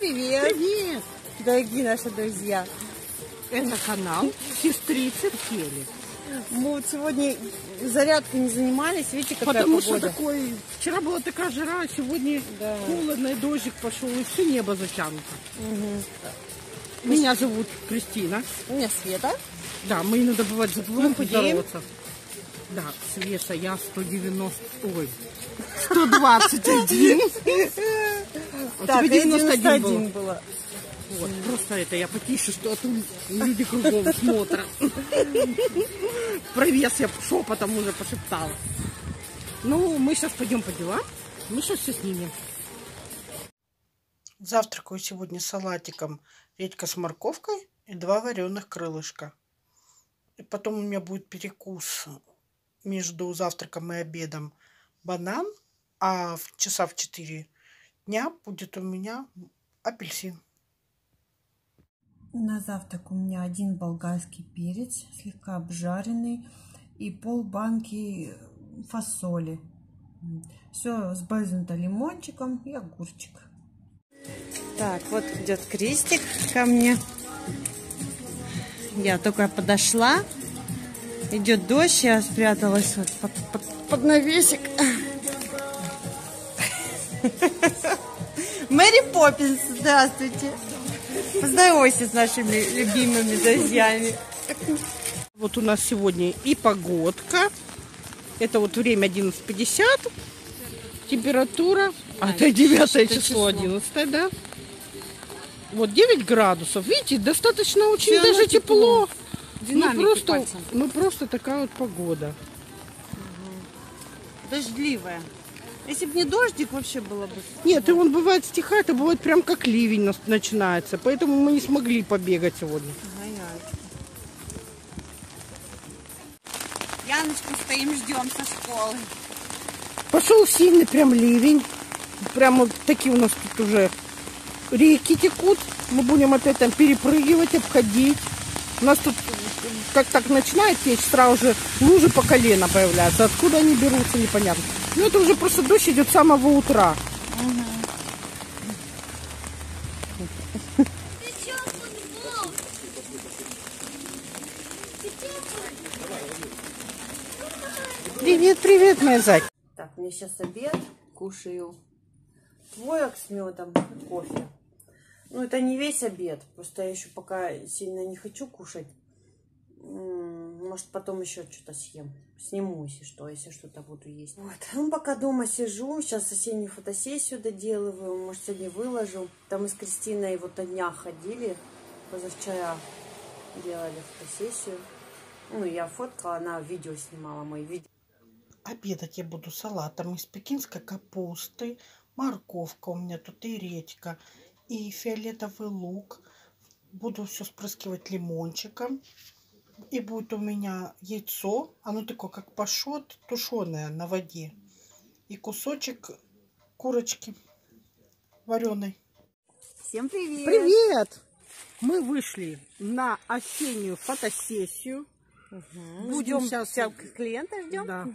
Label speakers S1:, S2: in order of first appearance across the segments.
S1: Привет!
S2: Привет!
S1: Дорогие наши друзья!
S2: Это канал Сестрицы Кели.
S1: Мы вот сегодня зарядкой не занимались, видите, какая
S2: Потому
S1: погода.
S2: что такой... Вчера была такая жара, а сегодня
S1: Да.
S2: холодно, и дождик пошел, и все небо затянуто. Меня зовут Кристина.
S1: У меня Света.
S2: Да, мы иногда бывает забываем поздороваться. Да, Свеша, я 190... Ой, 121. У
S1: Так,
S2: тебя
S1: я
S2: 91 было.
S1: 91 было.
S2: Вот, просто это я потише, что а то люди кругом смотрят. Про вес я шепотом уже пошептала. Ну, мы сейчас пойдем по делам. Мы сейчас все снимем. Завтракаю сегодня салатиком редька с морковкой и два вареных крылышка. И потом у меня будет перекус между завтраком и обедом банан, а в часа в 4 дня будет у меня апельсин.
S3: На завтрак у меня один болгарский перец, слегка обжаренный, и пол банки фасоли. Все сбрызнуто лимончиком и огурчик.
S1: Так, вот идет крестик ко мне. Я только подошла. Идет дождь, я спряталась вот под, под- под навесик. Мэри Поппинс, здравствуйте. Поздоровайся с нашими любимыми друзьями.
S2: Вот у нас сегодня и погодка. Это вот время 11.50. Температура. А, это 9 число,
S1: число.
S2: 11, да? Вот 9 градусов. Видите, достаточно очень
S1: равно
S2: даже тепло. Мы
S1: Динамики
S2: просто,
S1: пальцем.
S2: мы просто такая вот погода.
S1: Дождливая. Если бы не дождик, вообще было бы.
S2: Нет, и он бывает стихает, и бывает прям как ливень нас- начинается. Поэтому мы не смогли побегать сегодня.
S1: Яночку стоим, ждем со школы.
S2: Пошел сильный прям ливень. Прям вот такие у нас тут уже реки текут. Мы будем опять там перепрыгивать, обходить. У нас тут как так начинает течь, сразу же лужи по колено появляются. Откуда они берутся, непонятно. Ну это уже просто дождь идет с самого утра. Привет, привет, моя зайка.
S1: Так, мне сейчас обед, кушаю творог с медом, кофе. Ну, это не весь обед, просто я еще пока сильно не хочу кушать. Может, потом еще что-то съем. Сниму, если что, если что-то буду есть. Вот. Ну, пока дома сижу, сейчас осеннюю фотосессию доделываю, может, сегодня выложу. Там мы с Кристиной вот на днях ходили, позавчера делали фотосессию. Ну, я фоткала, она видео снимала, мои видео.
S2: Обедать я буду салатом из пекинской капусты, морковка у меня тут и редька, и фиолетовый лук. Буду все спрыскивать лимончиком. И будет у меня яйцо, оно такое как пашот, тушеное на воде. И кусочек курочки вареной.
S1: Всем привет!
S2: Привет! Мы вышли на осеннюю фотосессию.
S1: Будем
S2: щас-
S1: сейчас клиента ждем.
S2: Да.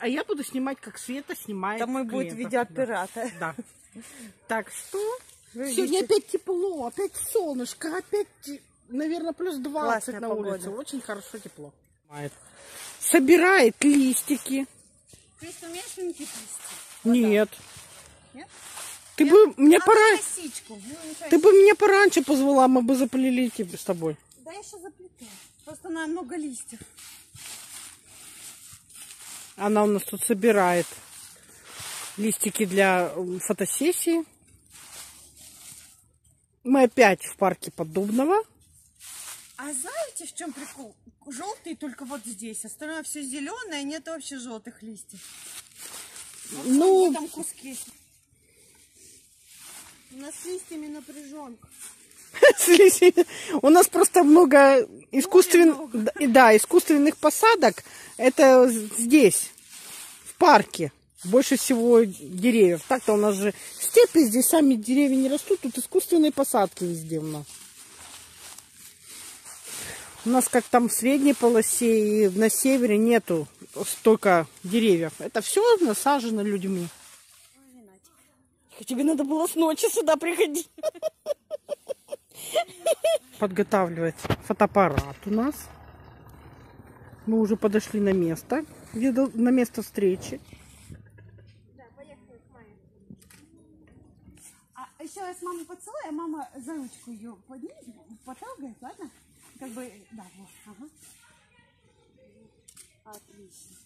S2: А я буду снимать, как Света снимает
S1: Там будет видеооператор.
S2: Да. да. Так что
S1: Вы
S2: сегодня
S1: видите?
S2: опять тепло, опять солнышко, опять, наверное, плюс 20
S1: Классная
S2: на
S1: погода.
S2: улице. Очень хорошо тепло. Собирает листики.
S1: Ты умеешь плести?
S2: Нет.
S1: Нет?
S2: Ты бы мне
S1: Надо
S2: пора,
S1: косичку. Ну,
S2: ты бы меня пораньше позвала, мы бы заплели тебе с тобой.
S1: Да я сейчас заплету. Просто на много листьев.
S2: Она у нас тут собирает листики для фотосессии. Мы опять в парке Поддубного.
S1: А знаете, в чем прикол? Желтый только вот здесь. Остальное все зеленое, нет вообще желтых листьев. Вот
S2: Ну,
S1: в этом куске. У нас с листьями напряженка.
S2: У нас просто много искусственных, да, искусственных посадок. Это здесь, в парке. Больше всего деревьев. Так-то у нас же степи, здесь сами деревья не растут, тут искусственные посадки везде у нас. У нас как там в средней полосе и на севере нету столько деревьев. Это все насажено людьми. Тебе надо было с ночи сюда приходить. Подготавливать фотоаппарат у нас. Мы уже подошли на место, на место встречи.
S1: А мамой поцелую, а мама за ручку ее поднимет, потрогает, ладно? Как бы, да, вот, ага. Отлично.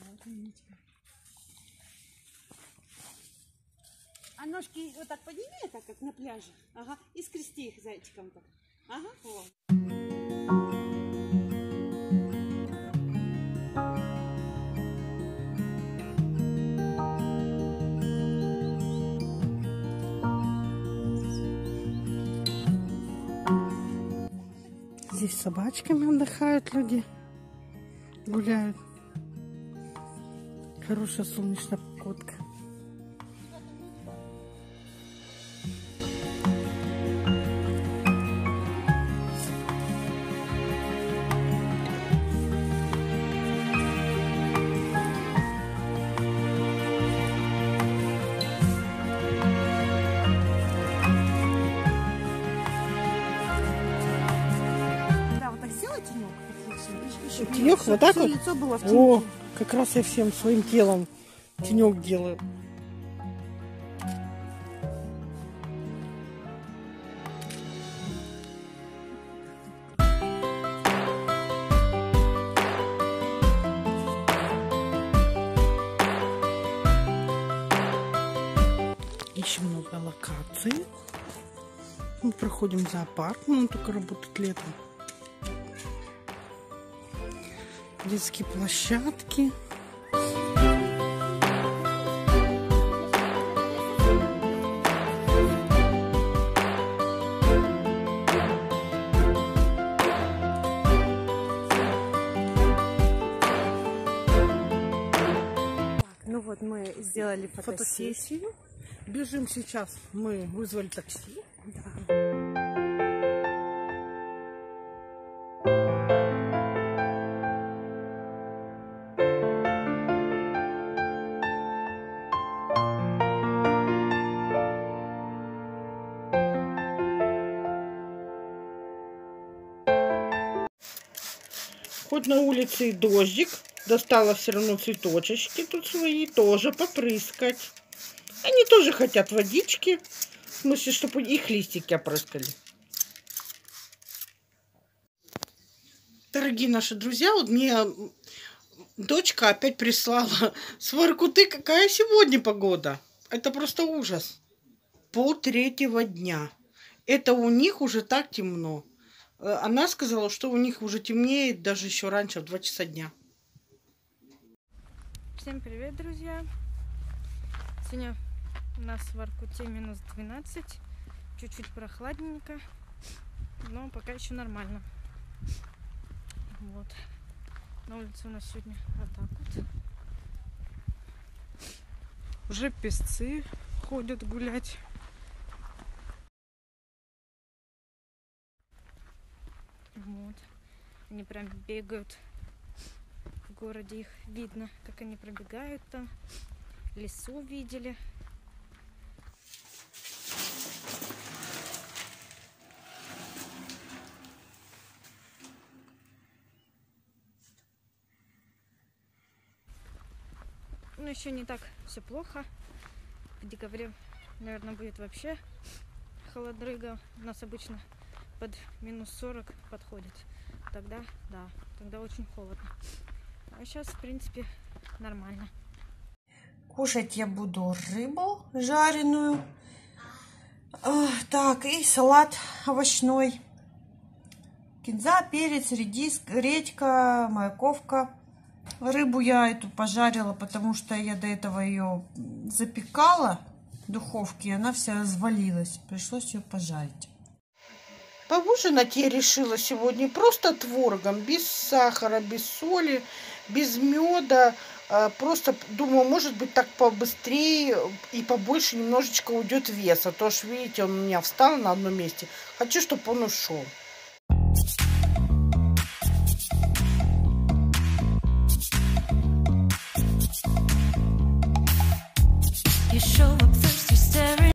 S1: Вот, умничка. А ножки вот так подними, так как на пляже. Ага. И скрести их зайчиком так. Ага. Вот.
S2: Здесь с собачками отдыхают люди, гуляют. Хорошая солнечная погодка.
S1: Тенек
S2: вот так вот?
S1: лицо было в
S2: О,
S1: теньке.
S2: как раз я всем своим телом тенек делаю. Ищем новые локации. Мы проходим зоопарк, но он только работает летом. Детские площадки.
S1: Ну вот мы сделали фотосессию.
S2: фотосессию. Бежим сейчас. Мы вызвали такси. Хоть на улице и дождик, достала все равно цветочечки тут свои, тоже попрыскать. Они тоже хотят водички. В смысле, чтобы их листики опрыскали. Дорогие наши друзья, вот мне дочка опять прислала с Воркуты, какая сегодня погода. Это просто ужас. Пол третьего дня. Это у них уже так темно. Э, Она сказала, что у них уже темнеет даже еще раньше, в 2 часа дня.
S4: Всем привет, друзья! Сегодня у нас в Воркуте минус 12, чуть-чуть прохладненько, но пока еще нормально. Вот. На улице у нас сегодня вот так вот. Уже песцы ходят гулять. Вот. Они прям бегают в городе их видно, как они пробегают там. Лесу видели. Ну, еще не так все плохо. В декабре, наверное, будет вообще холодрыга. У нас обычно под минус 40 подходит. Тогда, да, тогда очень холодно. А сейчас, в принципе, нормально.
S1: Кушать я буду рыбу жареную. А, Так, и салат овощной. Кинза, перец, редис, редька, морковка. Рыбу я эту пожарила, потому что я до этого ее запекала в духовке, и она вся развалилась. Пришлось ее пожарить.
S2: Поужинать я решила сегодня просто творогом, без сахара, без соли, без меда. А, Просто думаю, может быть, так побыстрее и побольше немножечко уйдет веса. То ж, видите, он у меня встал на одном месте. Хочу, чтобы он ушел.